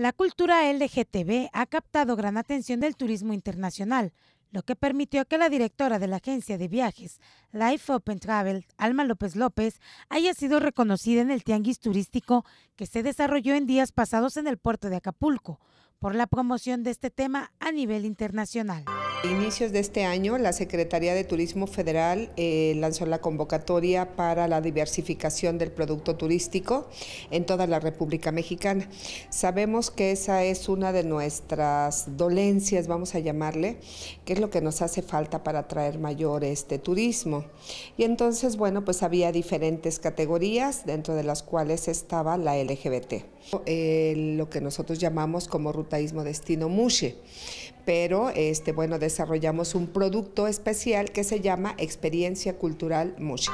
La cultura LGTB ha captado gran atención del turismo internacional, lo que permitió que la directora de la agencia de viajes Life Open Travel, Alma López López, haya sido reconocida en el tianguis turístico que se desarrolló en días pasados en el puerto de Acapulco por la promoción de este tema a nivel internacional. A inicios de este año, la Secretaría de Turismo Federal eh, lanzó la convocatoria para la diversificación del producto turístico en toda la República Mexicana. Sabemos que esa es una de nuestras dolencias, vamos a llamarle, que es lo que nos hace falta para atraer mayor este turismo. Y entonces, bueno, pues había diferentes categorías, dentro de las cuales estaba la LGBT, eh, lo que nosotros llamamos como rutaísmo destino Mushe pero este, bueno, desarrollamos un producto especial que se llama Experiencia Cultural Mushi.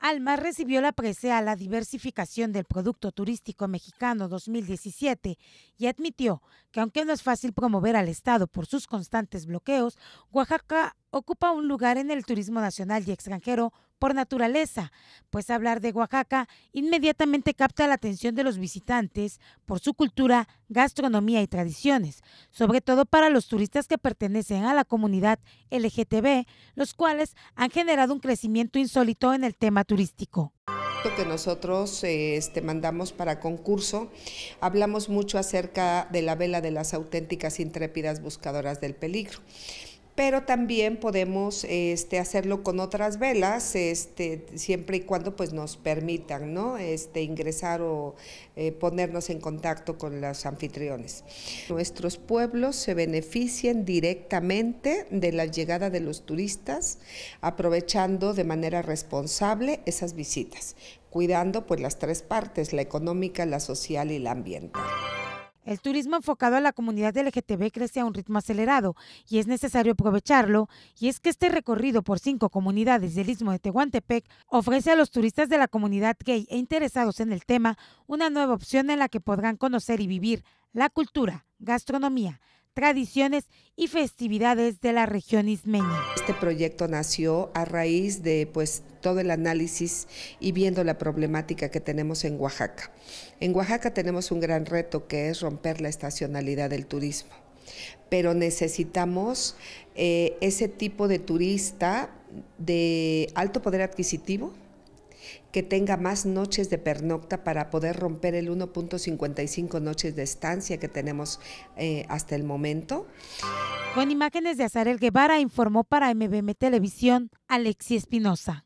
Alma recibió la presea a la diversificación del producto turístico mexicano 2017 y admitió que aunque no es fácil promover al Estado por sus constantes bloqueos, Oaxaca ocupa un lugar en el turismo nacional y extranjero por naturaleza, pues hablar de Oaxaca inmediatamente capta la atención de los visitantes por su cultura, gastronomía y tradiciones, sobre todo para los turistas que pertenecen a la comunidad LGTB, los cuales han generado un crecimiento insólito en el tema turístico. Que nosotros este, mandamos para concurso, hablamos mucho acerca de la vela de las auténticas intrépidas buscadoras del peligro pero también podemos este, hacerlo con otras velas, este, siempre y cuando pues, nos permitan ¿no? este, ingresar o eh, ponernos en contacto con los anfitriones. Nuestros pueblos se benefician directamente de la llegada de los turistas, aprovechando de manera responsable esas visitas, cuidando pues, las tres partes, la económica, la social y la ambiental. El turismo enfocado a la comunidad LGTB crece a un ritmo acelerado y es necesario aprovecharlo, y es que este recorrido por cinco comunidades del Istmo de Tehuantepec ofrece a los turistas de la comunidad gay e interesados en el tema una nueva opción en la que podrán conocer y vivir la cultura, gastronomía, tradiciones y festividades de la región ismeña. Este proyecto nació a raíz de pues todo el análisis y viendo la problemática que tenemos en Oaxaca. En Oaxaca tenemos un gran reto que es romper la estacionalidad del turismo, pero necesitamos eh, ese tipo de turista de alto poder adquisitivo, que tenga más noches de pernocta para poder romper el 1.55 noches de estancia que tenemos eh, hasta el momento. Con imágenes de Azarel Guevara informó para MBM Televisión Alexi Espinosa.